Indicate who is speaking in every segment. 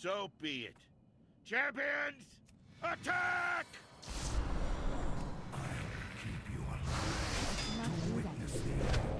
Speaker 1: So be it. Champions, attack! Run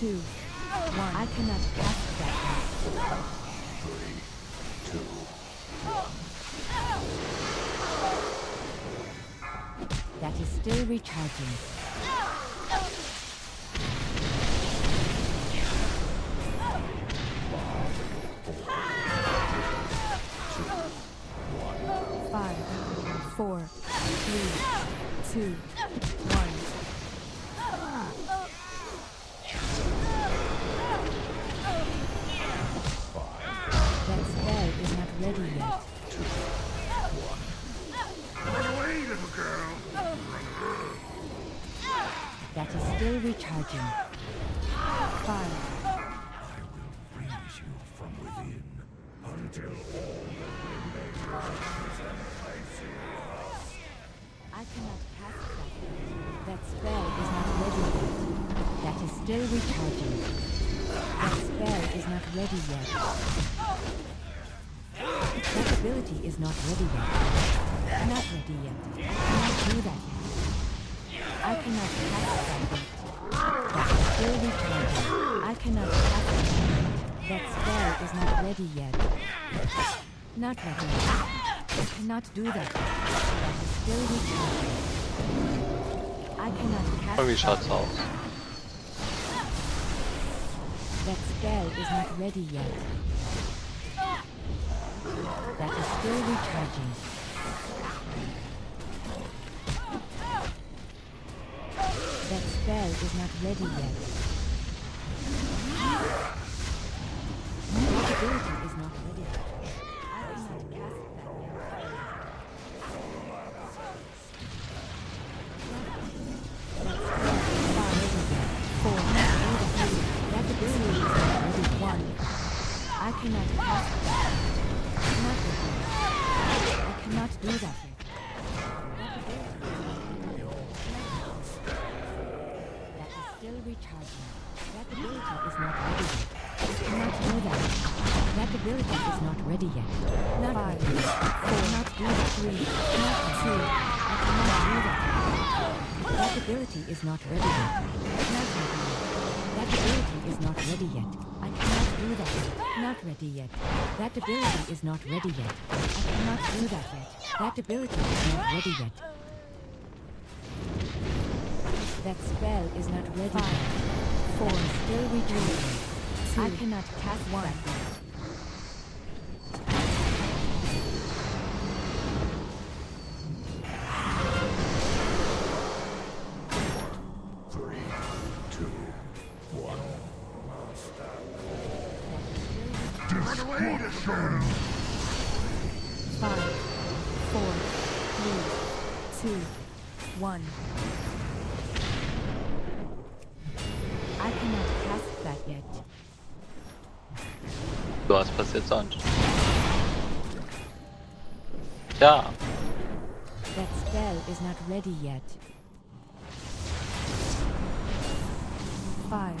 Speaker 2: two, one. I cannot cast that. That is still recharging. Five, four, three, two, recharging. Five,
Speaker 3: Freeze you from within until all
Speaker 2: I cannot cast that. That spell is not ready yet. That is still recharging. That spell is not ready yet. That ability is not ready yet. Not ready yet. I cannot do that yet. I cannot cast that yet. That is still recharging. I cannot cast that. That spell is not ready yet. Not ready yet. I cannot do that. That is still recharging. I cannot cast that
Speaker 4: schaut's
Speaker 2: yet. That spell is not ready yet. That is still recharging. Is not ready yet. That ability is not ready. That ability is not ready yet. Not Five. Four, not. Three, not two. I cannot do that. That ability is not ready yet. Not ready yet. That ability is not ready yet. I cannot do that. Not ready yet. That ability is not ready yet. I cannot do that yet. That ability is not ready yet. That spell is not ready yet. Four, still retrieving. I cannot cast one.
Speaker 1: Run away, little girl!
Speaker 2: Five, four, three, two, one. I cannot cast that yet.
Speaker 4: So, was passiert sonst? Ja,
Speaker 2: That spell is not ready yet. Five,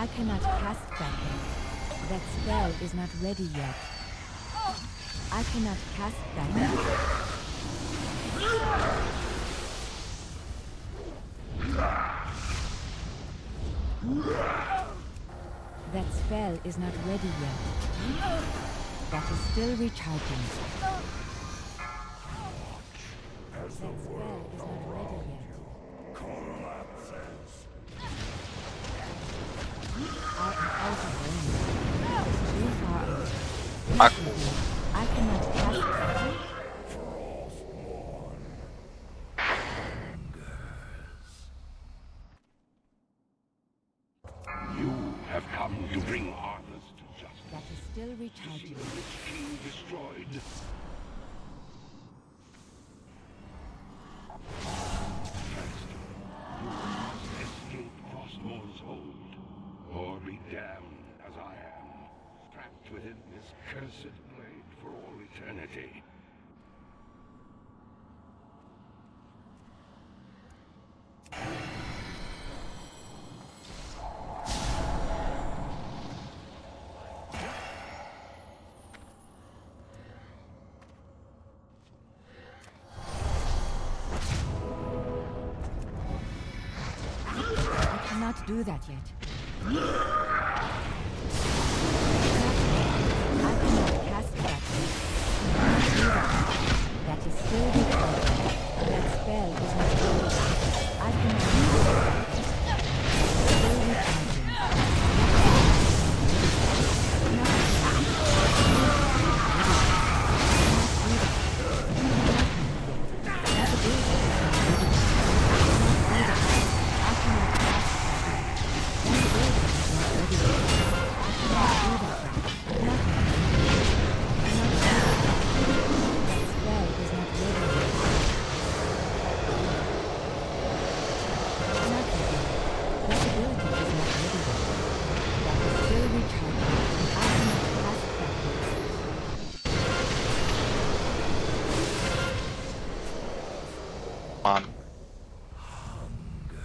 Speaker 2: I cannot cast that. That spell is not ready yet. I cannot cast that. That spell is not ready yet. That is still recharging. Do that yet.
Speaker 4: Mann.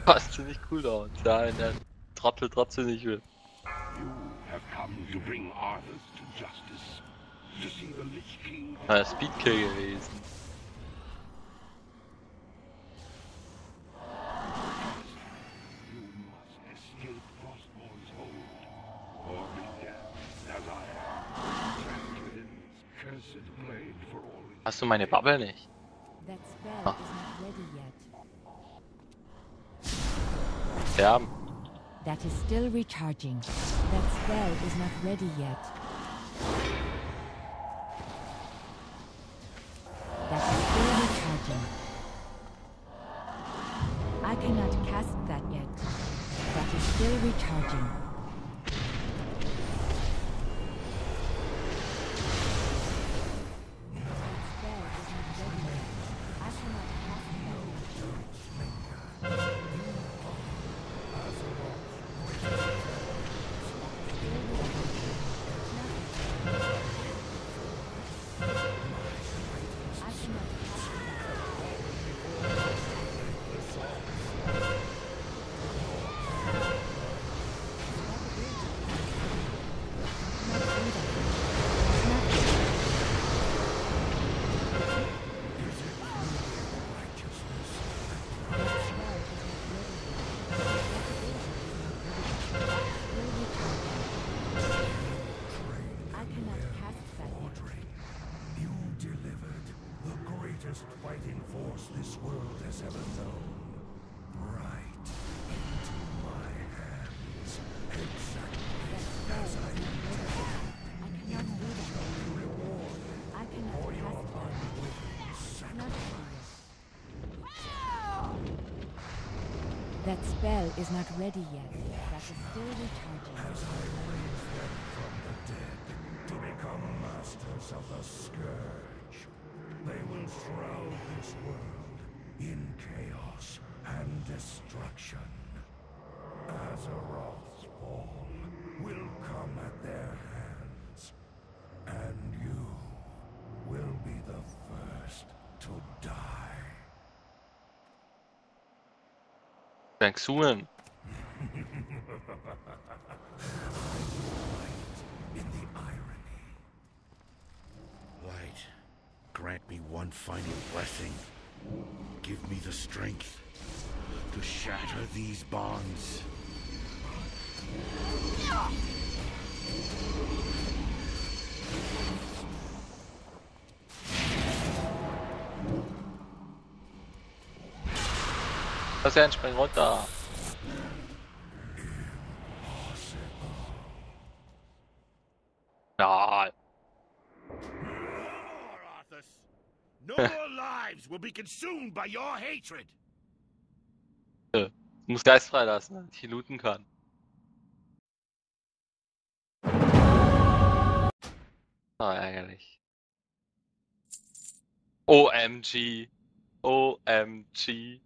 Speaker 4: Das sieht ziemlich cool aus, da in der Trottel trotzdem nicht will. Ah, Speedkill gewesen. Hast du meine Bubble nicht? Sterben.
Speaker 2: That is still recharging. That spell is not ready yet. That is still recharging. I cannot cast that yet. That is still recharging.
Speaker 3: Fighting force this world has ever known. Right into my hands. Exactly as I
Speaker 2: I cannot do that.
Speaker 3: reward
Speaker 2: I cannot cast that. Not. That spell is not ready yet. That is still recharging.
Speaker 3: as I raise them from the dead to become masters of the Scourge. They will shroud this world in chaos and destruction. Azeroth's fall will come at their hands, and you will be the first to die.
Speaker 4: Denkst du
Speaker 5: final blessing. Give me the strength to shatter these bonds.
Speaker 4: Bastian, spring runter.
Speaker 5: No more lives will be consumed by your hatred!
Speaker 4: du musst Geist freilassen, damit ich hier looten kann. Ah, ärgerlich. OMG. OMG.